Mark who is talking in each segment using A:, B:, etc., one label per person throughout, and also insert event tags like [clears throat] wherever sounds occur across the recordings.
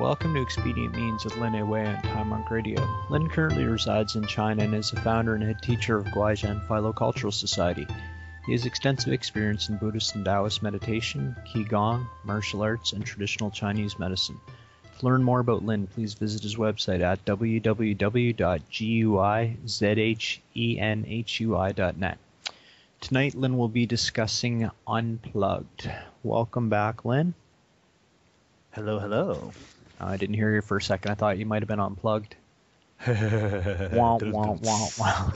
A: Welcome to Expedient Means with Lin Wei on Time Monk Radio. Lin currently resides in China and is the founder and head teacher of Guizhen Philocultural Society. He has extensive experience in Buddhist and Taoist meditation, Qigong, martial arts, and traditional Chinese medicine. To learn more about Lin, please visit his website at www.guizhenhui.net. Tonight, Lin will be discussing Unplugged. Welcome back, Lin.
B: Hello, hello.
A: Uh, I didn't hear you for a second. I thought you might have been unplugged. wah, wah, wah, wah.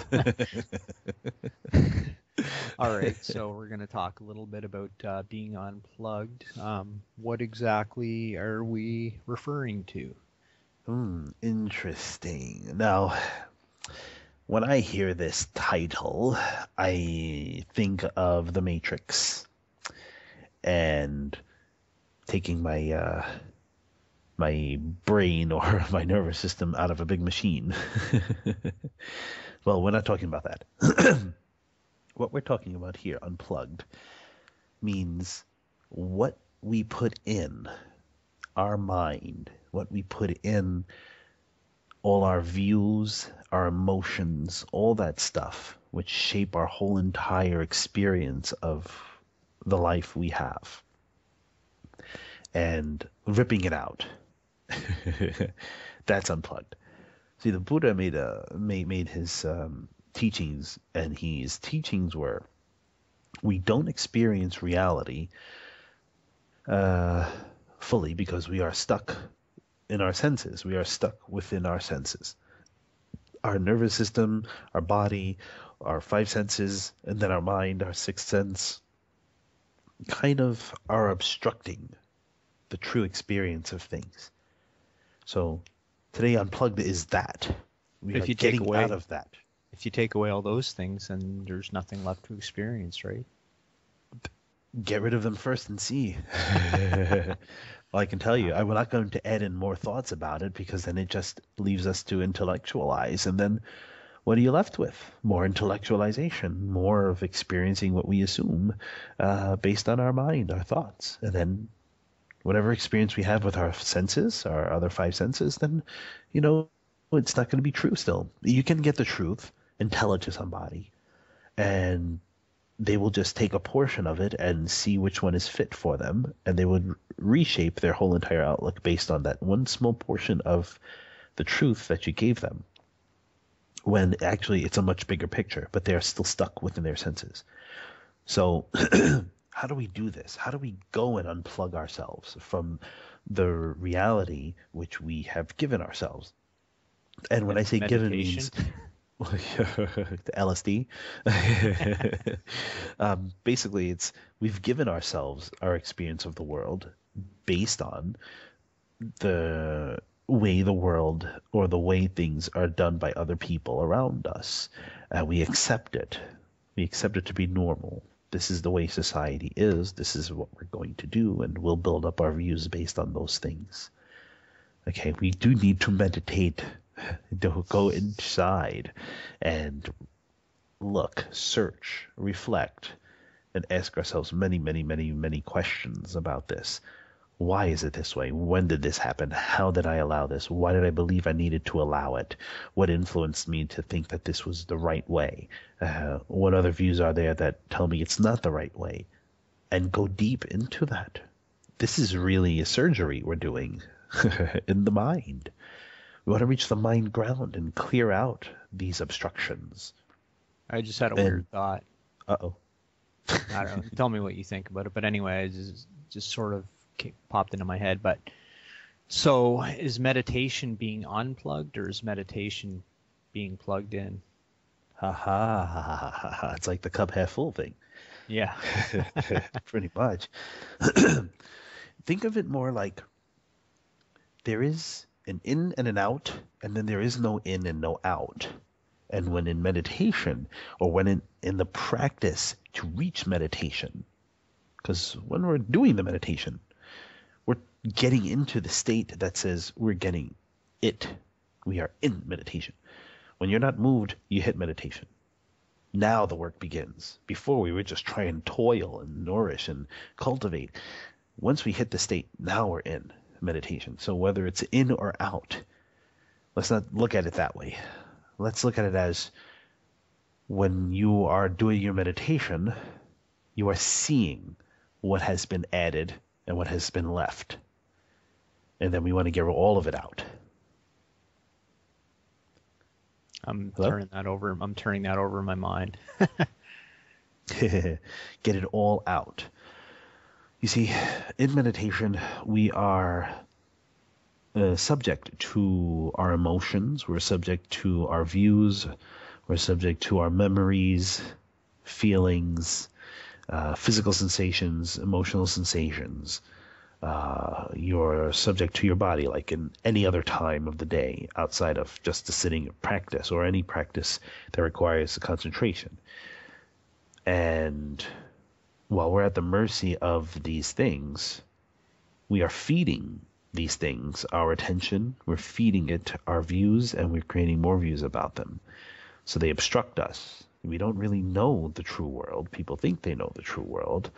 A: All right, so we're going to talk a little bit about uh, being unplugged. Um, what exactly are we referring to?
B: Hmm, interesting. Now, when I hear this title, I think of The Matrix and taking my uh, my brain or [laughs] my nervous system out of a big machine. [laughs] well, we're not talking about that. [clears throat] what we're talking about here, unplugged, means what we put in our mind, what we put in all our views, our emotions, all that stuff, which shape our whole entire experience of the life we have. And ripping it out. [laughs] That's unplugged. See, the Buddha made a made made his um, teachings, and his teachings were, we don't experience reality uh, fully because we are stuck in our senses. We are stuck within our senses. Our nervous system, our body, our five senses, and then our mind, our sixth sense, kind of are obstructing the true experience of things. So today, unplugged is that. We
A: if
B: are
A: you
B: getting
A: take away,
B: out of that.
A: If you take away all those things, then there's nothing left to experience, right?
B: Get rid of them first and see. [laughs] [laughs] well, I can tell you, I'm not going to add in more thoughts about it because then it just leaves us to intellectualize. And then what are you left with? More intellectualization, more of experiencing what we assume uh, based on our mind, our thoughts. And then whatever experience we have with our senses, our other five senses, then, you know, it's not going to be true still. You can get the truth and tell it to somebody, and they will just take a portion of it and see which one is fit for them, and they would reshape their whole entire outlook based on that one small portion of the truth that you gave them. When actually it's a much bigger picture, but they are still stuck within their senses. So, [clears throat] how do we do this? How do we go and unplug ourselves from the reality which we have given ourselves? And when I say given means the LSD. [laughs] [laughs] um, basically, it's we've given ourselves our experience of the world based on the way the world or the way things are done by other people around us. Uh, we accept it. We accept it to be normal. This is the way society is. This is what we're going to do, and we'll build up our views based on those things. Okay, we do need to meditate [laughs] to go inside and look, search, reflect, and ask ourselves many, many, many, many questions about this. Why is it this way? When did this happen? How did I allow this? Why did I believe I needed to allow it? What influenced me to think that this was the right way? Uh, what other views are there that tell me it's not the right way? And go deep into that. This is really a surgery we're doing [laughs] in the mind. We want to reach the mind ground and clear out these obstructions.
A: I just had a and, weird thought.
B: Uh oh.
A: I don't know. Tell me what you think about it. But anyway, just, just sort of popped into my head. But so is meditation being unplugged or is meditation being plugged in?
B: Ha ha ha ha ha ha. It's like the cup half full thing.
A: Yeah. [laughs]
B: Pretty much. [clears throat] Think of it more like there is an in and an out, and then there is no in and no out. And when in meditation, or when in, in the practice to reach meditation, because when we're doing the meditation, getting into the state that says we're getting it. We are in meditation. When you're not moved, you hit meditation. Now the work begins. Before we were just trying to toil and nourish and cultivate. Once we hit the state, now we're in meditation. So whether it's in or out, let's not look at it that way. Let's look at it as when you are doing your meditation, you are seeing what has been added and what has been left. And then we want to get all of it out.
A: I'm Hello? turning that over. I'm turning that over in my mind. [laughs] [laughs]
B: get it all out. You see, in meditation, we are uh, subject to our emotions, we're subject to our views, we're subject to our memories, feelings, uh, physical sensations, emotional sensations. Uh, you're subject to your body like in any other time of the day outside of just a sitting practice or any practice that requires concentration. And while we're at the mercy of these things, we are feeding these things our attention, we're feeding it our views, and we're creating more views about them. So they obstruct us. We don't really know the true world. People think they know the true world,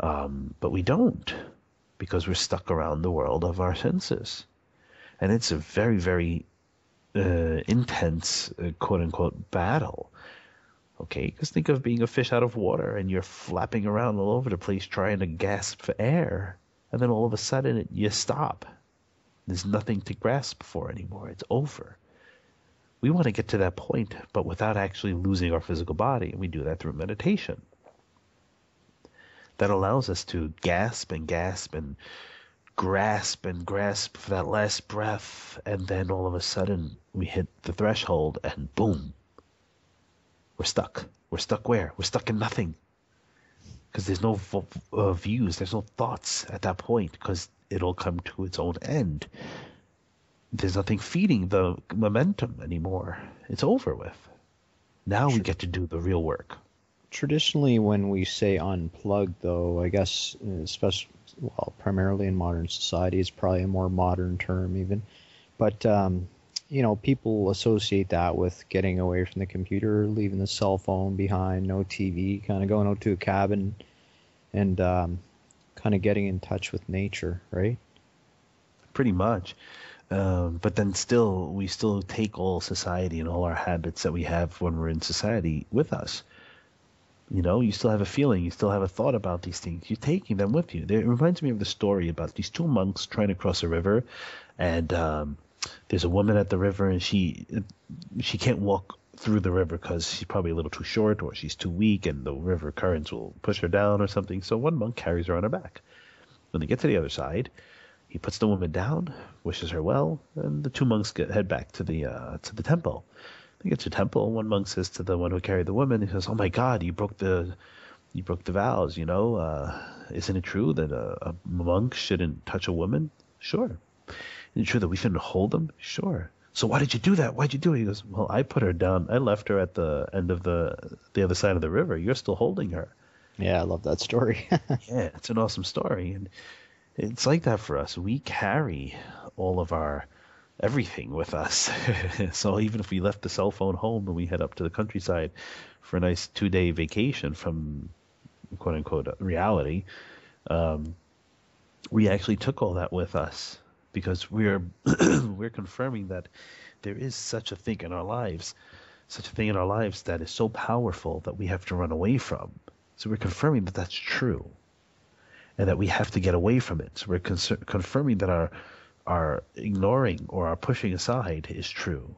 B: um, but we don't because we're stuck around the world of our senses. And it's a very, very uh, intense, uh, quote unquote, battle Okay, because think of being a fish out of water and you're flapping around all over the place trying to gasp for air, and then all of a sudden it, you stop. There's nothing to grasp for anymore. It's over. We want to get to that point, but without actually losing our physical body, and we do that through meditation. That allows us to gasp and gasp and grasp and grasp for that last breath, and then all of a sudden we hit the threshold and boom, we're stuck. We're stuck where? We're stuck in nothing. Because there's no uh, views, there's no thoughts at that point, because it'll come to its own end. There's nothing feeding the momentum anymore. It's over with. Now we get to do the real work.
A: Traditionally, when we say unplug, though, I guess, especially, well, primarily in modern society, is probably a more modern term, even. But um, you know, people associate that with getting away from the computer, leaving the cell phone behind, no TV, kind of going out to a cabin and um, kind of getting in touch with nature, right?
B: Pretty much. Um, but then still, we still take all society and all our habits that we have when we're in society with us. You know, you still have a feeling, you still have a thought about these things. You're taking them with you. It reminds me of the story about these two monks trying to cross a river, and um, there's a woman at the river and she she can't walk through the river because she's probably a little too short or she's too weak and the river currents will push her down or something. So one monk carries her on her back. When they get to the other side, he puts the woman down, wishes her well, and the two monks get head back to the uh, to the temple. They get to temple. One monk says to the one who carried the woman, he says, "Oh my God, you broke the you broke the vows. You know, uh, isn't it true that a, a monk shouldn't touch a woman?" Sure. Is it true that we shouldn't hold them? Sure. So why did you do that? Why'd you do it? He goes, Well, I put her down. I left her at the end of the the other side of the river. You're still holding her.
A: Yeah, I love that story. [laughs]
B: yeah, it's an awesome story, and it's like that for us. We carry all of our everything with us. [laughs] so even if we left the cell phone home and we head up to the countryside for a nice two day vacation from quote unquote reality, um, we actually took all that with us because we're [clears throat] we're confirming that there is such a thing in our lives, such a thing in our lives that is so powerful that we have to run away from. So we're confirming that that's true, and that we have to get away from it. So we're con- confirming that our our ignoring or are pushing aside is true,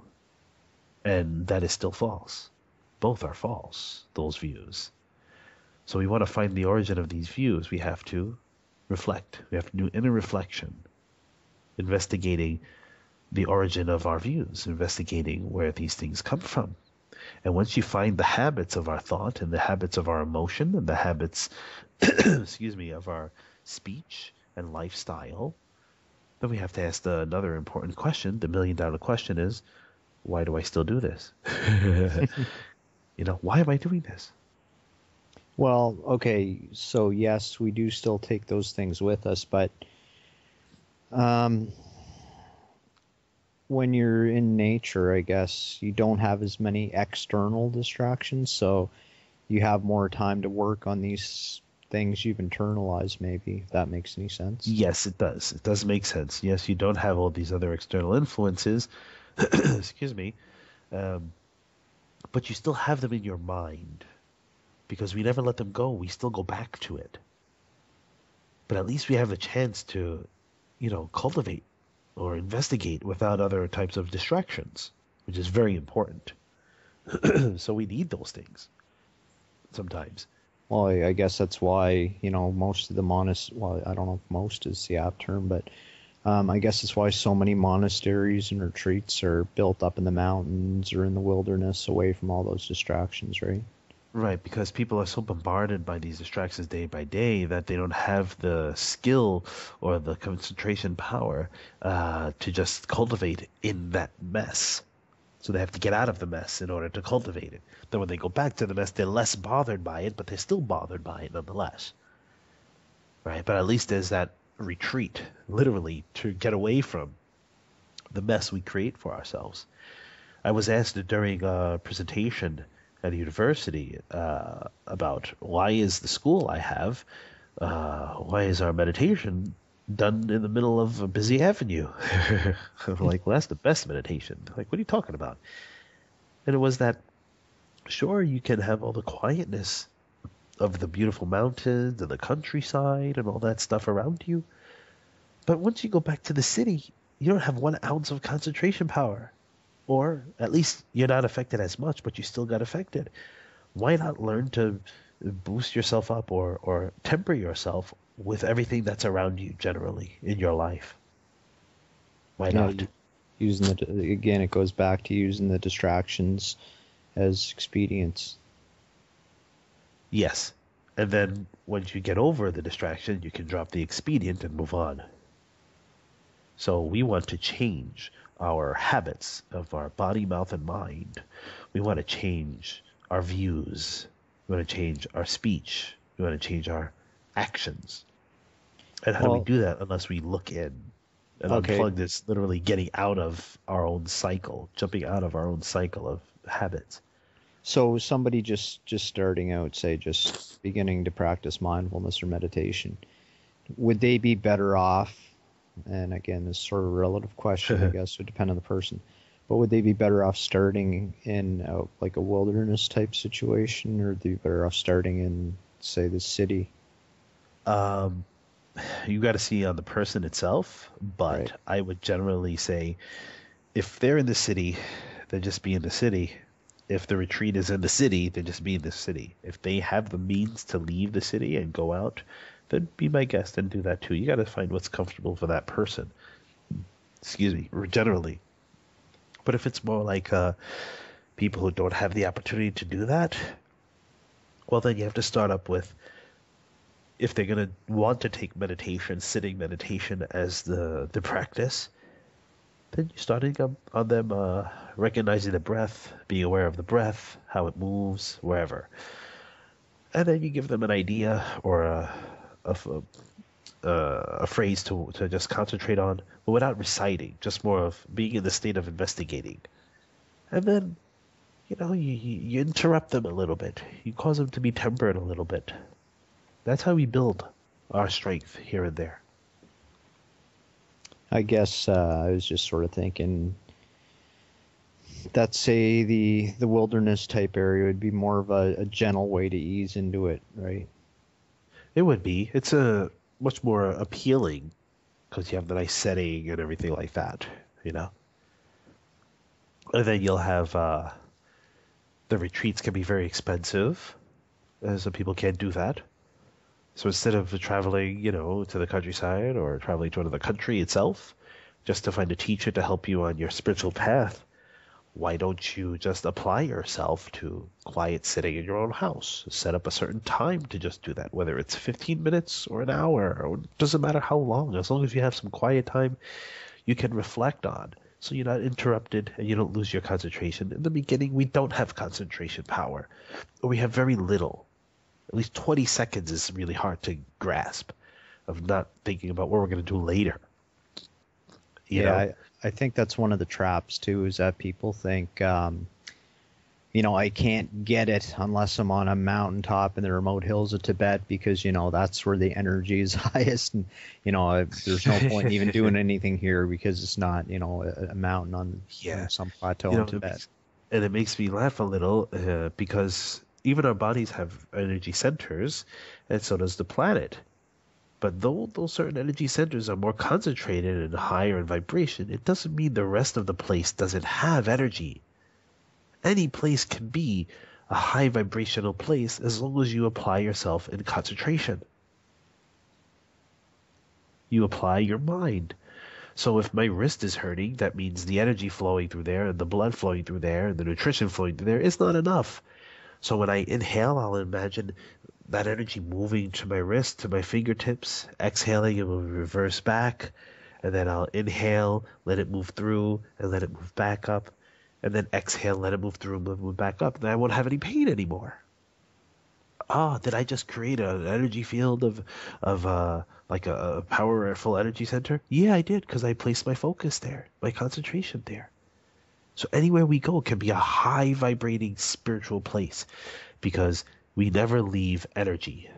B: and that is still false. Both are false. Those views. So we want to find the origin of these views. We have to reflect. We have to do inner reflection investigating the origin of our views, investigating where these things come from. And once you find the habits of our thought and the habits of our emotion and the habits, [clears throat] excuse me, of our speech and lifestyle, then we have to ask the, another important question. The million dollar question is, why do I still do this? [laughs] you know, why am I doing this?
A: Well, okay, so yes, we do still take those things with us, but um, when you're in nature, I guess you don't have as many external distractions, so you have more time to work on these things you've internalized, maybe, if that makes any sense.
B: Yes, it does. It does make sense. Yes, you don't have all these other external influences. [clears throat] Excuse me. Um, but you still have them in your mind because we never let them go. We still go back to it. But at least we have a chance to, you know, cultivate or investigate without other types of distractions, which is very important. [clears throat] so we need those things sometimes.
A: Well, I, I guess that's why you know most of the monasteries. Well, I don't know if most is the apt term, but um, I guess that's why so many monasteries and retreats are built up in the mountains or in the wilderness, away from all those distractions, right?
B: Right, because people are so bombarded by these distractions day by day that they don't have the skill or the concentration power uh, to just cultivate in that mess. So they have to get out of the mess in order to cultivate it. Then when they go back to the mess, they're less bothered by it, but they're still bothered by it nonetheless. Right? But at least there's that retreat, literally, to get away from the mess we create for ourselves. I was asked during a presentation at a university uh, about why is the school I have, uh, why is our meditation done in the middle of a busy avenue. [laughs] like, well, that's the best meditation. Like, what are you talking about? And it was that, sure, you can have all the quietness of the beautiful mountains and the countryside and all that stuff around you. But once you go back to the city, you don't have one ounce of concentration power. Or at least you're not affected as much, but you still got affected. Why not learn to boost yourself up or, or temper yourself with everything that's around you generally in your life. Why not?
A: using the again, it goes back to using the distractions as expedients.
B: Yes, and then once you get over the distraction, you can drop the expedient and move on. So we want to change our habits of our body, mouth, and mind. We want to change our views. We want to change our speech. We want to change our actions. And how well, do we do that unless we look in? And okay. unplug this literally getting out of our own cycle, jumping out of our own cycle of habits.
A: So somebody just just starting out, say just beginning to practice mindfulness or meditation, would they be better off? And again, this sort of relative question, I [laughs] guess, would depend on the person. But would they be better off starting in a, like a wilderness type situation, or would they be better off starting in, say, the city?
B: Um, you got to see on the person itself, but right. I would generally say if they're in the city, then just be in the city. If the retreat is in the city, then just be in the city. If they have the means to leave the city and go out, then be my guest and do that too. You got to find what's comfortable for that person. Excuse me, generally. But if it's more like uh, people who don't have the opportunity to do that, well, then you have to start up with if they're going to want to take meditation, sitting meditation as the, the practice, then you're starting on them uh, recognizing the breath, being aware of the breath, how it moves, wherever. And then you give them an idea or a, a, a, a phrase to, to just concentrate on, but without reciting, just more of being in the state of investigating. And then, you know, you, you interrupt them a little bit. You cause them to be tempered a little bit. That's how we build our strength here and there.
A: I guess uh, I was just sort of thinking that say the the wilderness type area would be more of a, a gentle way to ease into it, right?
B: It would be. It's a much more appealing because you have the nice setting and everything like that, you know. And then you'll have uh, the retreats can be very expensive, as some people can't do that. So instead of traveling, you know, to the countryside or traveling to another country itself, just to find a teacher to help you on your spiritual path, why don't you just apply yourself to quiet sitting in your own house? Set up a certain time to just do that, whether it's 15 minutes or an hour, or it doesn't matter how long, as long as you have some quiet time you can reflect on. So you're not interrupted and you don't lose your concentration. In the beginning, we don't have concentration power, or we have very little at least 20 seconds is really hard to grasp of not thinking about what we're going to do later.
A: You yeah, I, I, think that's one of the traps too, is that people think um, you know, I can't get it unless I'm on a mountaintop in the remote hills of Tibet because, you know, that's where the energy is [laughs] highest. And, you know, there's no point even [laughs] doing anything here because it's not, you know, a, a mountain on
B: Yeah.
A: some plateau
B: You know,
A: in Tibet.
B: and it makes me laugh a little uh, because even our bodies have energy centers, and so does the planet. But though those certain energy centers are more concentrated and higher in vibration, it doesn't mean the rest of the place doesn't have energy. Any place can be a high vibrational place as long as you apply yourself in concentration. You apply your mind. So if my wrist is hurting, that means the energy flowing through there and the blood flowing through there and the nutrition flowing through there is not enough. So when I inhale, I'll imagine that energy moving to my wrist, to my fingertips. Exhaling, it will reverse back. And then I'll inhale, let it move through, and let it move back up. And then exhale, let it move through and move back up. Then I won't have any pain anymore. Ah, did I just create an energy field of, of uh, like a, a powerful energy center? Yeah, I did because I placed my focus there, my concentration there. So anywhere we go can be a high vibrating spiritual place because we never leave energy.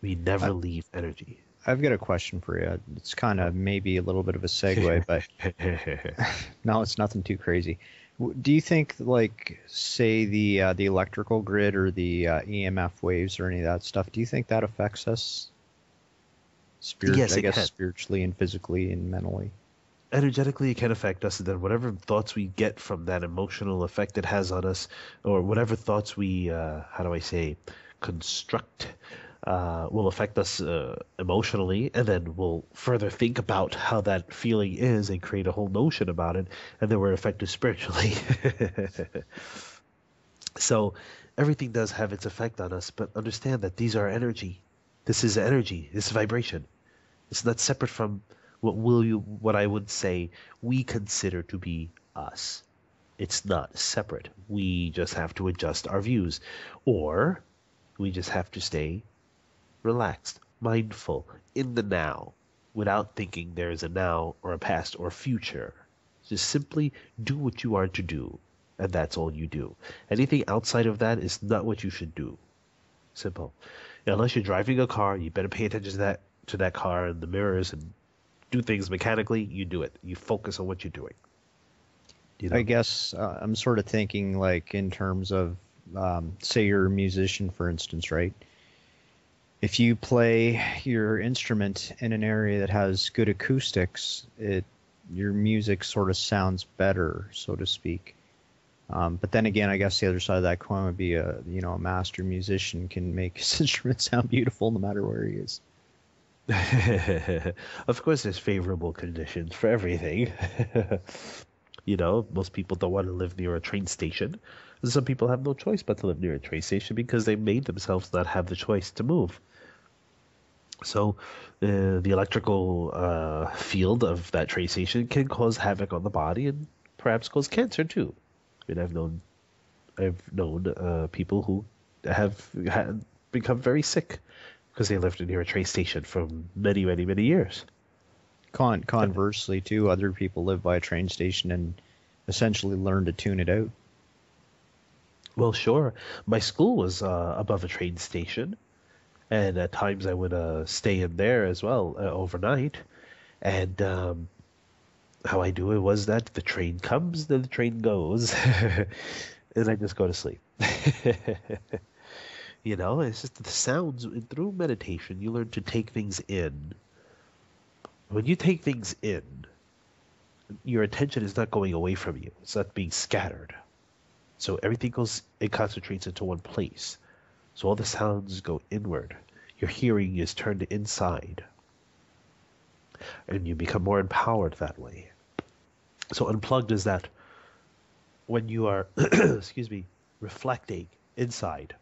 B: We never leave energy.
A: I've got a question for you. It's kind of maybe a little bit of a segue, [laughs] but [laughs] no, it's nothing too crazy. Do you think, like, say the uh, the electrical grid or the uh, EMF waves or any of that stuff? Do you think that affects us? Spirit,
B: Yes,
A: I guess
B: can.
A: spiritually and physically and mentally.
B: Energetically it can affect us and then whatever thoughts we get from that emotional effect it has on us or whatever thoughts we uh, how do i say construct uh, will affect us uh, emotionally and then we'll further think about how that feeling is and create a whole notion about it and then we're affected spiritually. [laughs] So everything does have its effect on us but understand that these are energy. This is energy. This is vibration. It's not separate from what will you what I would say we consider to be us. It's not separate. We just have to adjust our views. Or we just have to stay relaxed, mindful, in the now, without thinking there is a now or a past or future. Just simply do what you are to do, and that's all you do. Anything outside of that is not what you should do. Simple. Unless you're driving a car, you better pay attention to that to that car and the mirrors and do things mechanically. You do it. You focus on what you're doing. You know?
A: I guess uh, I'm sort of thinking like in terms of, um, say, you're a musician, for instance, right? If you play your instrument in an area that has good acoustics, it your music sort of sounds better, so to speak. Um, but then again, I guess the other side of that coin would be a you know a master musician can make his [laughs] instrument sound beautiful no matter where he is. [laughs]
B: of course, there's favorable conditions for everything. [laughs] you know, most people don't want to live near a train station. And some people have no choice but to live near a train station because they made themselves not have the choice to move. So, uh, the electrical uh, field of that train station can cause havoc on the body and perhaps cause cancer too. I mean, I've known, I've known uh, people who have had become very sick because they lived near a train station for many, many, many years.
A: Con- conversely, too, other people live by a train station and essentially learn to tune it out.
B: Well, sure. My school was uh, above a train station, and at times I would uh, stay in there as well uh, overnight. And um, how I do it was that the train comes, then the train goes, [laughs] and I just go to sleep. [laughs] you know, it's just the sounds through meditation. You learn to take things in. When you take things in, your attention is not going away from you. It's not being scattered. So everything goes, it concentrates into one place. So all the sounds go inward. Your hearing is turned inside. And you become more empowered that way. So unplugged is that when you are, [clears throat] excuse me, reflecting inside,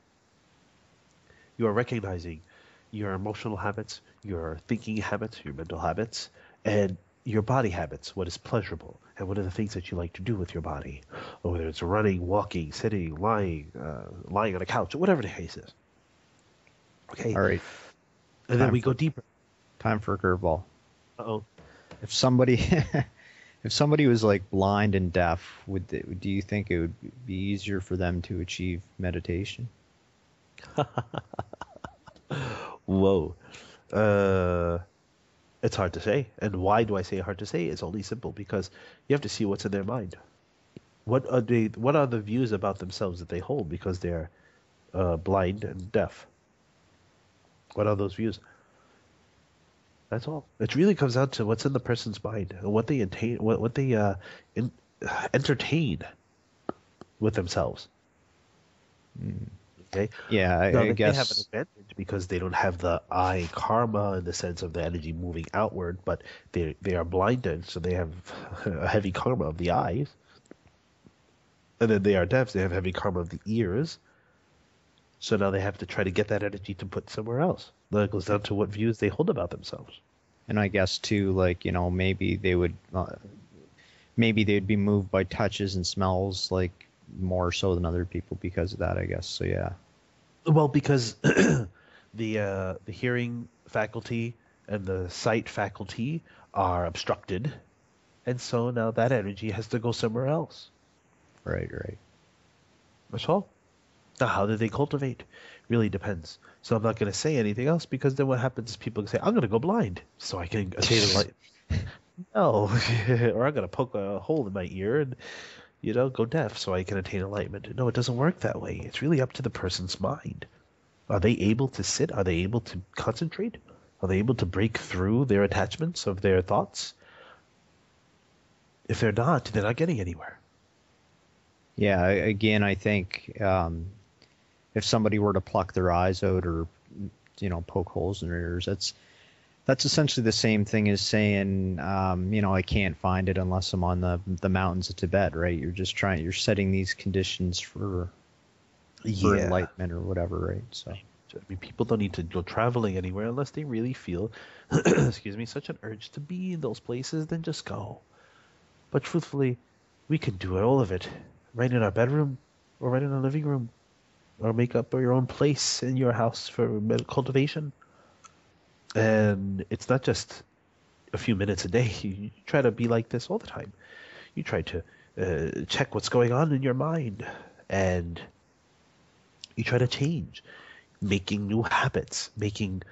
B: you are recognizing your emotional habits, your thinking habits, your mental habits, and your body habits, what is pleasurable, and what are the things that you like to do with your body, or whether it's running, walking, sitting, lying, uh, lying on a couch, or whatever the case is. Okay,
A: All right,
B: and then we
A: for-
B: go deeper.
A: time for a curveball.
B: Uh oh.
A: If somebody [laughs] If somebody was like blind and deaf, would they, do you think it would be easier for them to achieve meditation? [laughs]
B: Whoa. Uh, it's hard to say. And why do I say hard to say? It's only simple because you have to see what's in their mind. What are they? What are the views about themselves that they hold because they're uh, blind and deaf? What are those views? That's all. It really comes down to what's in the person's mind and what they attain, what what they uh, in, entertain with themselves.
A: Mm.
B: Okay.
A: Yeah, I,
B: Now,
A: I
B: they
A: guess.
B: have an advantage because they don't have the eye karma in the sense of the energy moving outward, but they they are blinded, so they have [laughs] a heavy karma of the eyes. And then they are deaf, so they have heavy karma of the ears. So now they have to try to get that energy to put somewhere else. That goes down to what views they hold about themselves.
A: And I guess too, like you know, maybe they would, uh, maybe they'd be moved by touches and smells like more so than other people because of that. I guess. So yeah.
B: Well, because [clears throat] the uh, the hearing faculty and the sight faculty are obstructed, and so now that energy has to go somewhere else.
A: Right. Right.
B: That's all. Now, how do they cultivate? Really depends. So I'm not going to say anything else because then what happens is people say, "I'm going to go blind so I can attain the light." [laughs] no, [laughs] or I'm going to poke a hole in my ear and you know go deaf so I can attain enlightenment. No, it doesn't work that way. It's really up to the person's mind. Are they able to sit? Are they able to concentrate? Are they able to break through their attachments of their thoughts? If they're not, they're not getting anywhere.
A: Yeah. Again, I think um, if somebody were to pluck their eyes out or you know poke holes in their ears, that's that's essentially the same thing as saying, um, you know, I can't find it unless I'm on the the mountains of Tibet, right? You're just trying, you're setting these conditions for for enlightenment or whatever, right? So
B: I mean, people don't need to go traveling anywhere unless they really feel, [clears throat] excuse me, such an urge to be in those places. Then just go. But truthfully, we can do all of it right in our bedroom, or right in our living room, or make up your own place in your house for cultivation. And it's not just a few minutes a day. [laughs] You try to be like this all the time. You try to uh, check what's going on in your mind, and you try to change making new habits, making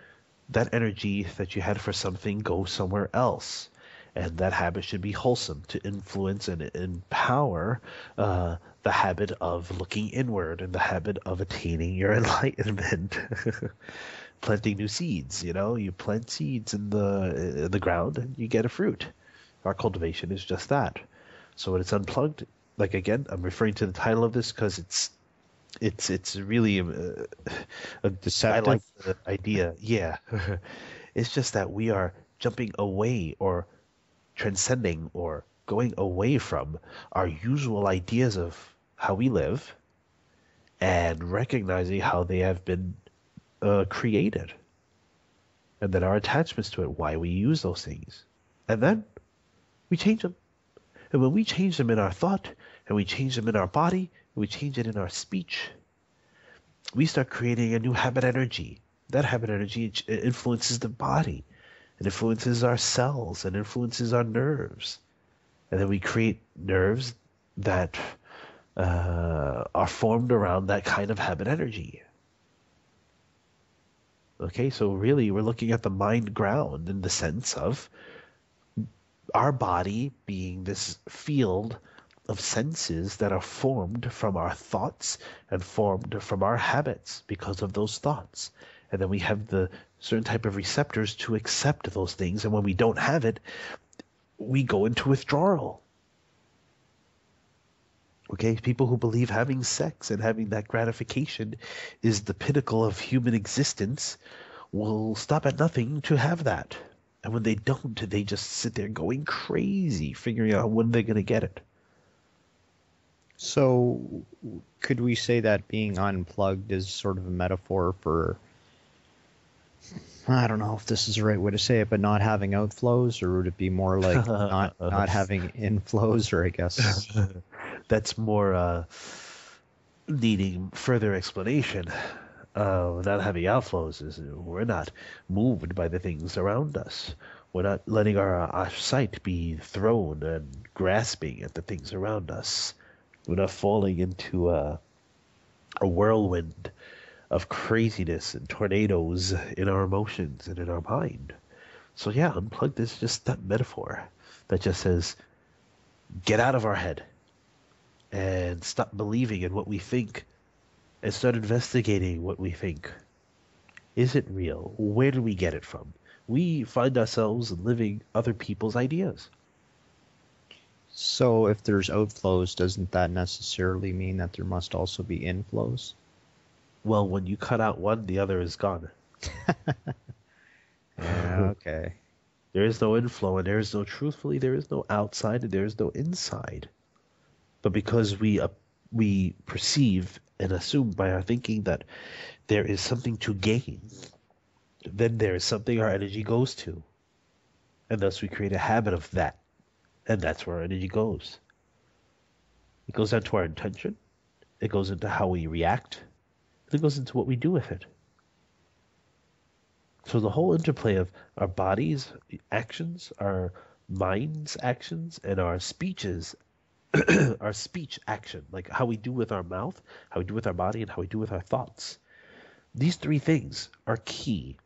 B: that energy that you had for something go somewhere else. And that habit should be wholesome to influence and empower uh, the habit of looking inward and the habit of attaining your [laughs] enlightenment. [laughs] Planting new seeds, you know, you plant seeds in the in the ground and you get a fruit. Our cultivation is just that. So when it's unplugged, like again, I'm referring to the title of this because it's it's it's really uh, a, a, I
A: Deceptive?
B: like idea. Yeah, [laughs] it's just that we are jumping away or transcending or going away from our usual ideas of how we live and recognizing how they have been uh, created and then our attachments to it, why we use those things. And then we change them. And when we change them in our thought, and we change them in our body, and we change it in our speech, we start creating a new habit energy. That habit energy influences the body, it influences our cells, and influences our nerves. And then we create nerves that uh, are formed around that kind of habit energy. Okay, so really we're looking at the mind ground in the sense of our body being this field of senses that are formed from our thoughts and formed from our habits because of those thoughts. And then we have the certain type of receptors to accept those things. And when we don't have it, we go into withdrawal. Okay, people who believe having sex and having that gratification is the pinnacle of human existence will stop at nothing to have that. And when they don't, they just sit there going crazy, figuring out when they're going to get it.
A: So, could we say that being unplugged is sort of a metaphor for, I don't know if this is the right way to say it, but not having outflows, or would it be more like [laughs] not not having inflows, or I guess [laughs]
B: That's more uh, needing further explanation. Uh, without having outflows, is we're not moved by the things around us. We're not letting our, our sight be thrown and grasping at the things around us. We're not falling into a, a whirlwind of craziness and tornadoes in our emotions and in our mind. So yeah, unplugged is just that metaphor that just says, get out of our head and stop believing in what we think and start investigating what we think. Is it real? Where do we get it from? We find ourselves living other people's ideas.
A: So if there's outflows, doesn't that necessarily mean that there must also be inflows?
B: Well, when you cut out one, the other is gone. [laughs]
A: yeah, okay.
B: There is no inflow, and there is no, truthfully, there is no outside, and there is no inside. But because we uh, we perceive and assume by our thinking that there is something to gain, then there is something our energy goes to. And thus we create a habit of that. And that's where our energy goes. It goes down to our intention, it goes into how we react, it goes into what we do with it. So the whole interplay of our bodies' actions, our minds' actions, and our speeches [clears throat] our speech action, like how we do with our mouth, how we do with our body, and how we do with our thoughts. These three things are key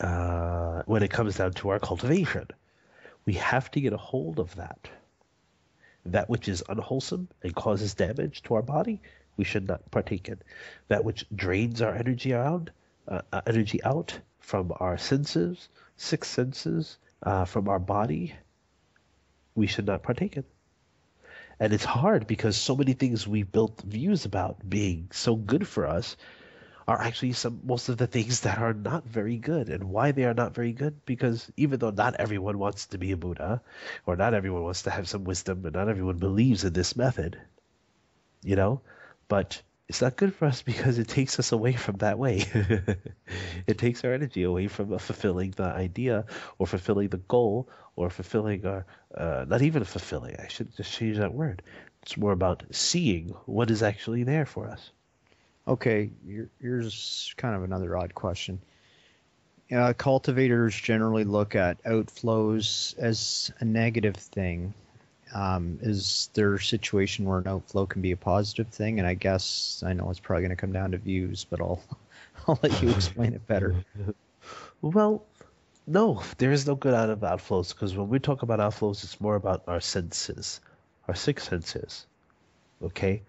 B: uh, when it comes down to our cultivation. We have to get a hold of that. That which is unwholesome and causes damage to our body, we should not partake in. That which drains our energy out, uh, uh energy out from our senses, six senses, uh, from our body, we should not partake in and it's hard because so many things we built views about being so good for us are actually some most of the things that are not very good. And why they are not very good? Because even though not everyone wants to be a buddha or not everyone wants to have some wisdom and not everyone believes in this method you know but it's not good for us because it takes us away from that way. [laughs] it takes our energy away from fulfilling the idea or fulfilling the goal or fulfilling our, uh, not even fulfilling, I should just change that word. It's more about seeing what is actually there for us.
A: Okay, here's kind of another odd question. Uh, cultivators generally look at outflows as a negative thing um, is there a situation where an outflow can be a positive thing? And I guess I know it's probably going to come down to views, but I'll [laughs] I'll let you explain it better. [laughs]
B: Well, no, there is no good out of outflows because when we talk about outflows, it's more about our senses, our six senses, okay,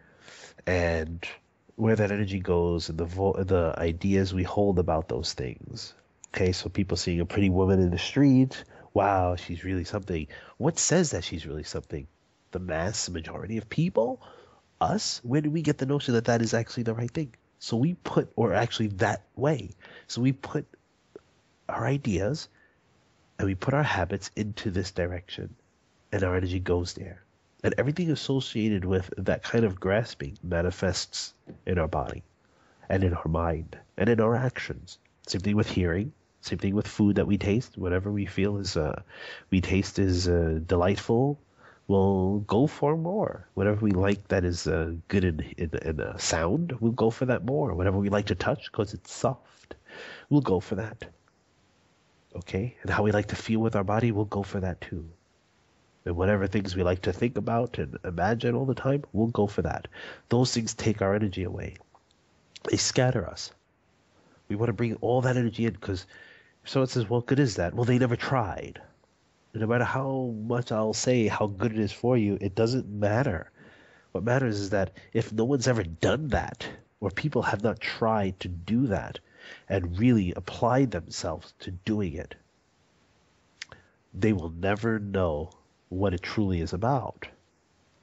B: and where that energy goes and the vo- the ideas we hold about those things. Okay, so people seeing a pretty woman in the street wow, she's really something. What says that she's really something? The mass majority of people? Us? Where do we get the notion that that is actually the right thing? So we put, or actually that way. So we put our ideas and we put our habits into this direction, and our energy goes there. And everything associated with that kind of grasping manifests in our body and in our mind and in our actions. Same thing with hearing, same thing with food that we taste. Whatever we feel is uh, we taste is uh, delightful, we'll go for more. Whatever we like that is uh, good in, in, in uh, sound, we'll go for that more. Whatever we like to touch because it's soft, we'll go for that. Okay? And how we like to feel with our body, we'll go for that too. And whatever things we like to think about and imagine all the time, we'll go for that. Those things take our energy away. They scatter us. We want to bring all that energy in because so it says, what good is that? Well, they never tried. No matter how much I'll say how good it is for you, it doesn't matter. What matters is that if no one's ever done that, or people have not tried to do that and really applied themselves to doing it, they will never know what it truly is about.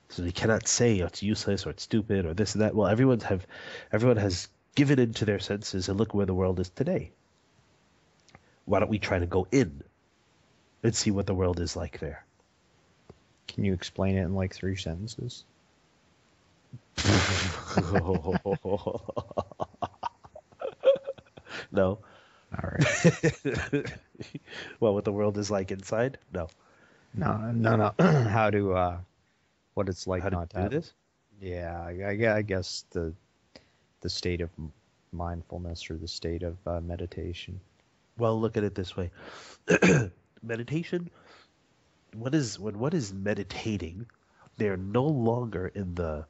B: So they cannot say oh, it's useless or it's stupid or this and that. Well, everyone have everyone has given in to their senses and look where the world is today why don't we try to go in and see what the world is like there?
A: Can you explain it in like three sentences? [laughs]
B: no.
A: All right. [laughs]
B: well, what the world is like inside? No.
A: No, no, no. [clears throat] How to, uh, what it's like
B: How
A: not
B: to do this?
A: Yeah, I, I, guess the the state of mindfulness or the state of uh, meditation.
B: Well, look at it this way. [clears throat] meditation, what is when what is meditating, they're no longer in the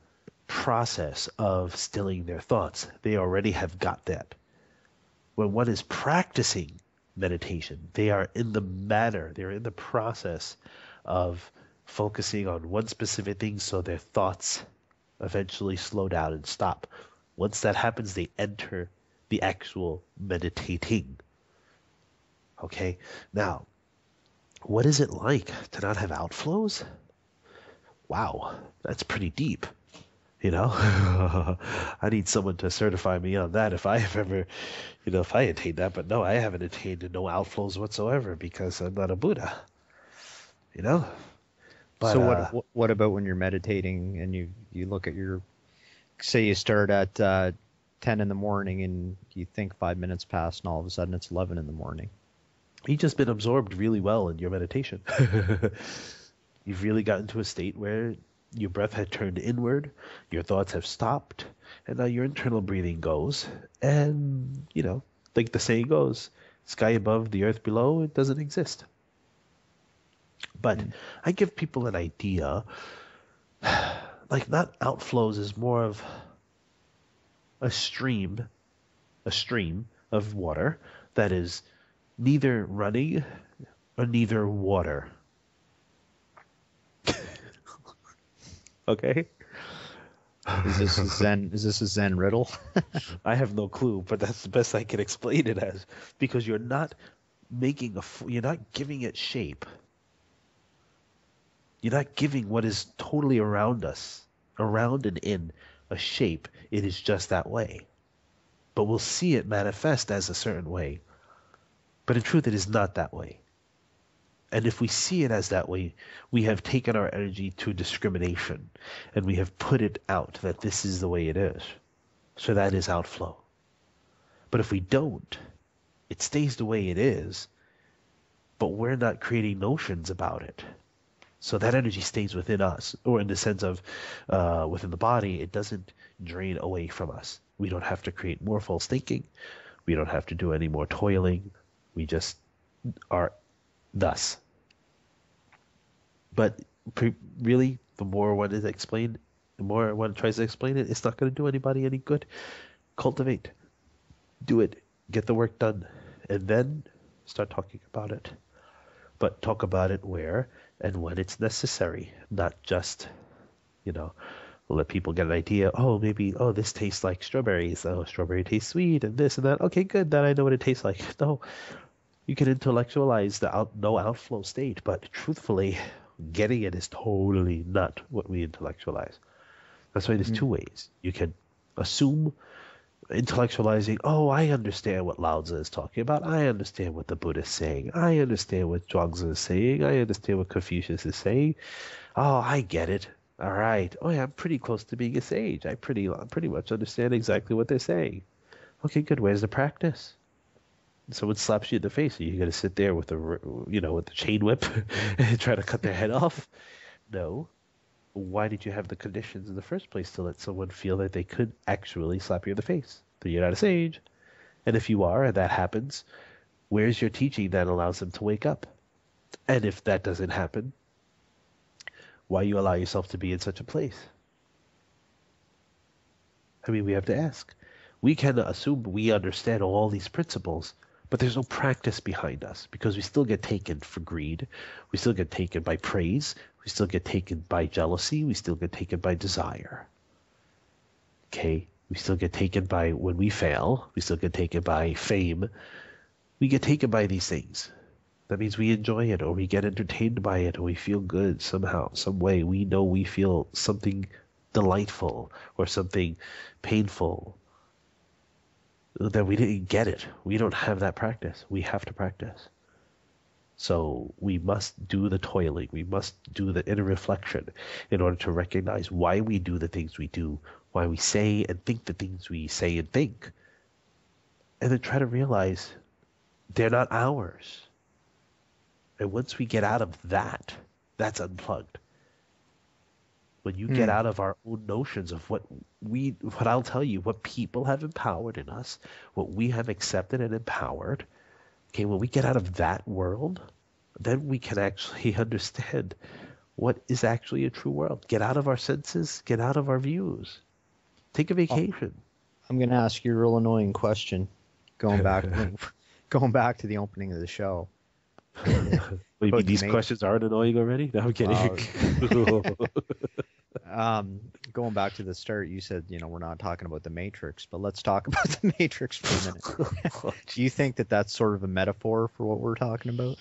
B: process of stilling their thoughts. They already have got that. When one is practicing meditation, they are in the manner, they're in the process of focusing on one specific thing so their thoughts eventually slow down and stop. Once that happens, they enter the actual meditating. Okay, now, what is it like to not have outflows? Wow, that's pretty deep. You know, [laughs] I need someone to certify me on that if I have ever, you know, if I attained that. But no, I haven't attained no outflows whatsoever because I'm not a Buddha. You know.
A: But, so what? Uh, what about when you're meditating and you you look at your, say you start at uh, ten in the morning and you think five minutes passed and all of a sudden it's eleven in the morning.
B: You've just been absorbed really well in your meditation. [laughs] You've really gotten to a state where your breath had turned inward, your thoughts have stopped, and now your internal breathing goes. And, you know, like the saying goes, sky above, the earth below, it doesn't exist. But mm. I give people an idea, [sighs] like not outflows is more of a stream, a stream of water that is neither running or neither water. [laughs] okay?
A: Is this a Zen? Is this a Zen riddle? [laughs]
B: I have no clue, but that's the best I can explain it as because you're not making a, you're not giving it shape. You're not giving what is totally around us, around and in, a shape. It is just that way. But we'll see it manifest as a certain way. But in truth, it is not that way. And if we see it as that way, we have taken our energy to discrimination and we have put it out that this is the way it is. So that is outflow. But if we don't, it stays the way it is, but we're not creating notions about it. So that energy stays within us, or in the sense of uh, within the body, it doesn't drain away from us. We don't have to create more false thinking. We don't have to do any more toiling. We just are thus. But pre- really, the more one is explained, the more one tries to explain it, it's not going to do anybody any good. Cultivate, do it, get the work done, and then start talking about it. But talk about it where and when it's necessary, not just, you know, let people get an idea. Oh, maybe oh this tastes like strawberries. Oh, strawberry tastes sweet, and this and that. Okay, good. Then I know what it tastes like. [laughs] No, you can intellectualize the out, no outflow state, but truthfully, getting it is totally not what we intellectualize. That's why there's mm-hmm. two ways. You can assume intellectualizing, oh, I understand what Lao Tzu is talking about. I understand what the Buddha is saying. I understand what Zhuangzi is saying. I understand what Confucius is saying. Oh, I get it. All right. Oh, yeah, I'm pretty close to being a sage. I pretty pretty much understand exactly what they're saying. Okay, good. Where's the practice? Someone slaps you in the face, you going to sit there with the you know with the chain whip [laughs] and try to cut their head off? No. Why did you have the conditions in the first place to let someone feel that they could actually slap you in the face? That you're not a sage, and if you are, and that happens, where's your teaching that allows them to wake up? And if that doesn't happen, why you allow yourself to be in such a place? I mean, we have to ask. We can assume we understand all these principles, but there's no practice behind us because we still get taken for greed. We still get taken by praise. We still get taken by jealousy. We still get taken by desire. Okay? We still get taken by when we fail. We still get taken by fame. We get taken by these things. That means we enjoy it or we get entertained by it or we feel good somehow, some way. We know we feel something delightful or something painful that we didn't get it. We don't have that practice. We have to practice. So we must do the toiling. We must do the inner reflection in order to recognize why we do the things we do, why we say and think the things we say and think. And then try to realize they're not ours. And once we get out of that, that's unplugged when you mm. get hmm. out of our own notions of what we what I'll tell you what people have empowered in us what we have accepted and empowered okay when we get out of that world then we can actually [laughs] understand what is actually a true world. Get out of our senses, get out of our views. Take a vacation.
A: I'm going to ask you a real annoying question going back [laughs] [laughs] going back to the opening of the show.
B: What, you mean these questions aren't annoying already? No, I'm kidding.
A: Um, going back to the start, you said you know we're not talking about the Matrix, but let's talk [laughs] about the Matrix for a minute. [laughs] Do you think that that's sort of a metaphor for what we're talking about?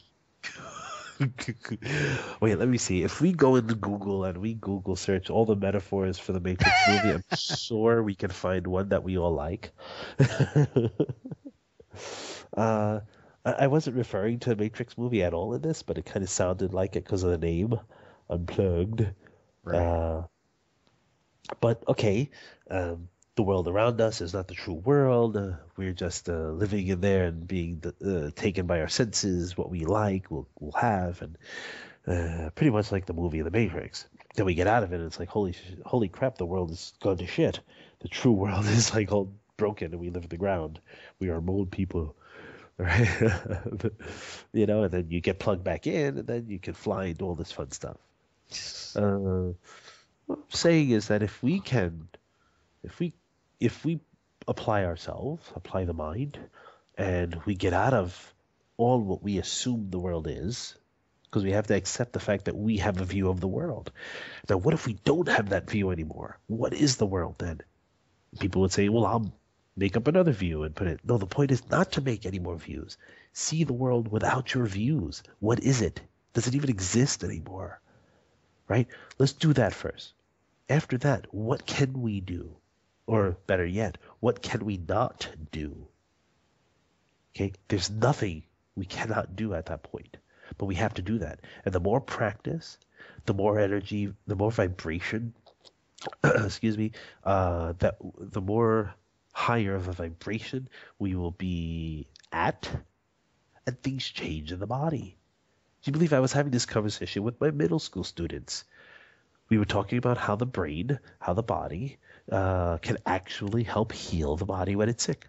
A: [laughs]
B: Wait, let me see. If we go into Google and we Google search all the metaphors for the Matrix movie, I'm sure we can find one that we all like. uh, I wasn't referring to a Matrix movie at all in this, but it kind of sounded like it because of the name, Unplugged. Right. Uh, but okay, um, the world around us is not the true world. Uh, we're just uh, living in there and being the, uh, taken by our senses. What we like, we'll, we'll have, and uh, pretty much like the movie The Matrix. Then we get out of it, and it's like holy, holy crap, the world is gone to shit. The true world [laughs] is like all broken, and we live in the ground. We are mold people, [laughs] right? you know, and then you get plugged back in, and then you can fly and do all this fun stuff. What I'm saying is that if we can, if we if we apply ourselves, apply the mind, and we get out of all what we assume the world is, because we have to accept the fact that we have a view of the world. Now, what if we don't have that view anymore? What is the world then? People would say, well, I'll make up another view and put it. No, the point is not to make any more views. See the world without your views. What is it? Does it even exist anymore? Right? Let's do that first. After that, what can we do? Or better yet, what can we not do? Okay, there's nothing we cannot do at that point, but we have to do that. And the more practice, the more energy, the more vibration, [clears throat] excuse me, uh, that the more higher of a vibration we will be at, and things change in the body. Do you believe I was having this conversation with my middle school students? We were talking about how the brain, how the body, uh, can actually help heal the body when it's sick.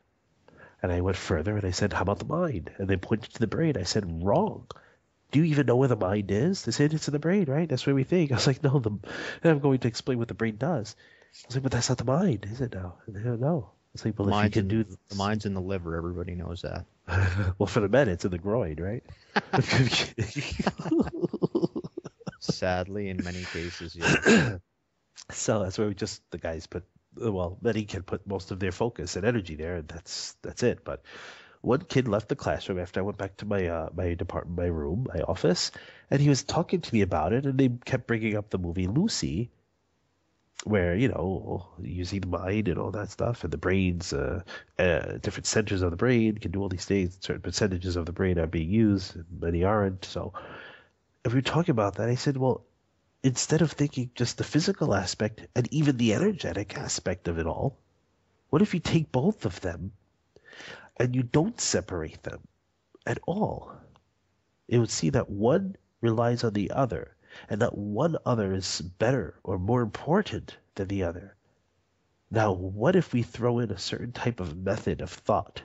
B: And I went further and I said, How about the mind? And they pointed to the brain. I said, Wrong. Do you even know where the mind is? They said, It's in the brain, right? That's where we think. I was like, No, the... and I'm going to explain what the brain does. I was like, But that's not the mind, is it now? And they know. It's like, well, if you can do
A: the mind's in the liver, everybody knows that. [laughs]
B: well, for the men, it's in the groin, right? [laughs]
A: Sadly, in many cases, yeah. [clears throat]
B: so that's where we just the guys put well, many can put most of their focus and energy there, and that's that's it. But one kid left the classroom after I went back to my uh, my department, my room, my office, and he was talking to me about it, and they kept bringing up the movie Lucy, where you know using the mind and all that stuff, and the brains, uh, uh, different centers of the brain can do all these things. Certain percentages of the brain are being used, many aren't. So, if we were talking about that, I said, well, instead of thinking just the physical aspect and even the energetic aspect of it all, what if you take both of them and you don't separate them at all? It would see that one relies on the other and not one other is better or more important than the other. Now, what if we throw in a certain type of method of thought?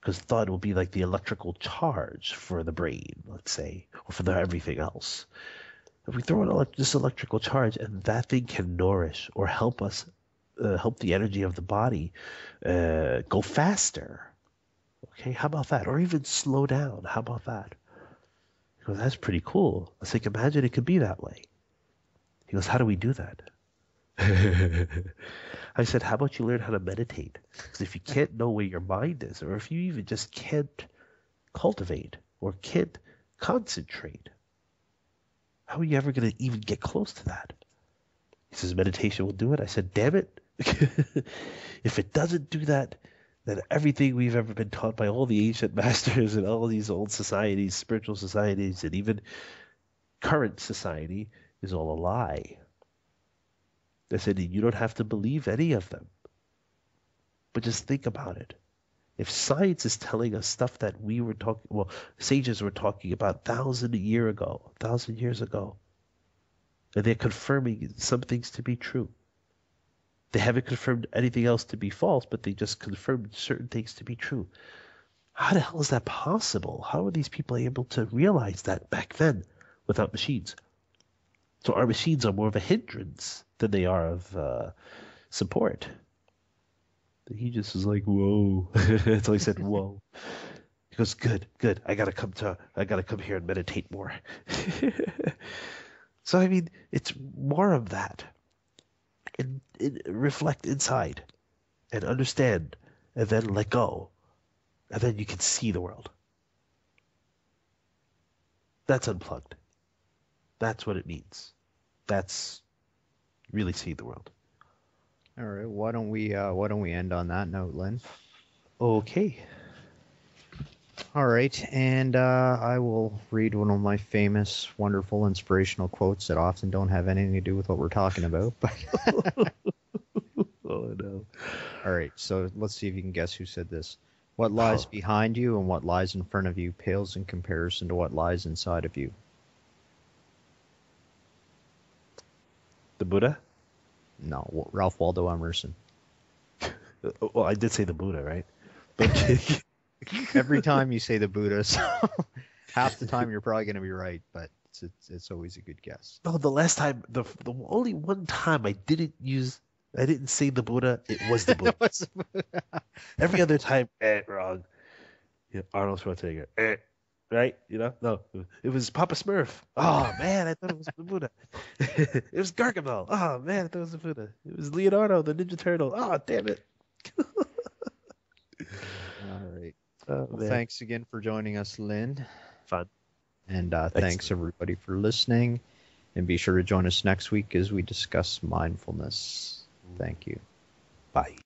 B: Because thought will be like the electrical charge for the brain, let's say, or for the everything else. If we throw in this electrical charge and that thing can nourish or help us, uh, help the energy of the body uh, go faster. Okay, how about that? Or even slow down. How about that? He goes, that's pretty cool. I was like, imagine it could be that way. He goes, how do we do that? [laughs] I said, how about you learn how to meditate? Because if you can't know where your mind is, or if you even just can't cultivate or can't concentrate, how are you ever going to even get close to that? He says, meditation will do it. I said, damn it. [laughs] if it doesn't do that, then everything we've ever been taught by all the ancient [laughs] masters and all these old societies, spiritual societies, and even current society is all a lie. I said, you don't have to believe any of them. But just think about it. If science is telling us stuff that we were talking, well, sages were talking about thousand year ago, thousand years ago, and they're confirming some things to be true. They haven't confirmed anything else to be false, but they just confirmed certain things to be true. how the hell is that possible? How are these people able to realize that back then without machines? So our machines are more of a hindrance than they are of uh, support. He just was like, "Whoa!" [laughs] Until he said, [laughs] "Whoa." He goes, "Good, good. I gotta come to. I gotta come here and meditate more." [laughs] so I mean, it's more of that. And, reflect inside, and understand, and then let go, and then you can see the world. That's unplugged. That's what it means. That's really see the world.
A: All right. Why don't we uh, Why don't we end on that note, Lin?
B: Okay.
A: All right, and uh, I will read one of my famous, wonderful, inspirational quotes that often don't have anything to do with what we're talking about. But [laughs]
B: oh no.
A: all right, so let's see if you can guess who said this. What lies
B: Oh.
A: behind you and what lies in front of you pales in comparison to what lies inside of you.
B: The Buddha?
A: No, Ralph Waldo Emerson. [laughs]
B: Well, I did say the Buddha, right? But [laughs]
A: Every [laughs] time you say the Buddha, [laughs] so half the time you're probably going to be right, but it's, it's it's always a good guess.
B: no, the last time, the the only one time I didn't use, I didn't say the Buddha. It was the [laughs] Buddha.
A: What's the Buddha?
B: Every other time, eh, wrong. Yeah, Arnold Schwarzenegger, eh, right? You know, no, it was Papa Smurf. Oh man, I thought it was the Buddha. it was Gargamel. Oh man, I thought it was the Buddha. It was Leonardo, the Ninja Turtle. Oh damn it. Oh,
A: Well, thanks again for joining us, Lin.
B: Fun.
A: And uh,
B: Thanks.
A: thanks everybody for listening. And be sure to join us next week as we discuss mindfulness. Thank you.
B: Bye.